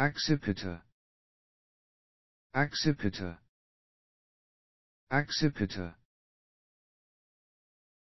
Accipiter Accipiter Accipiter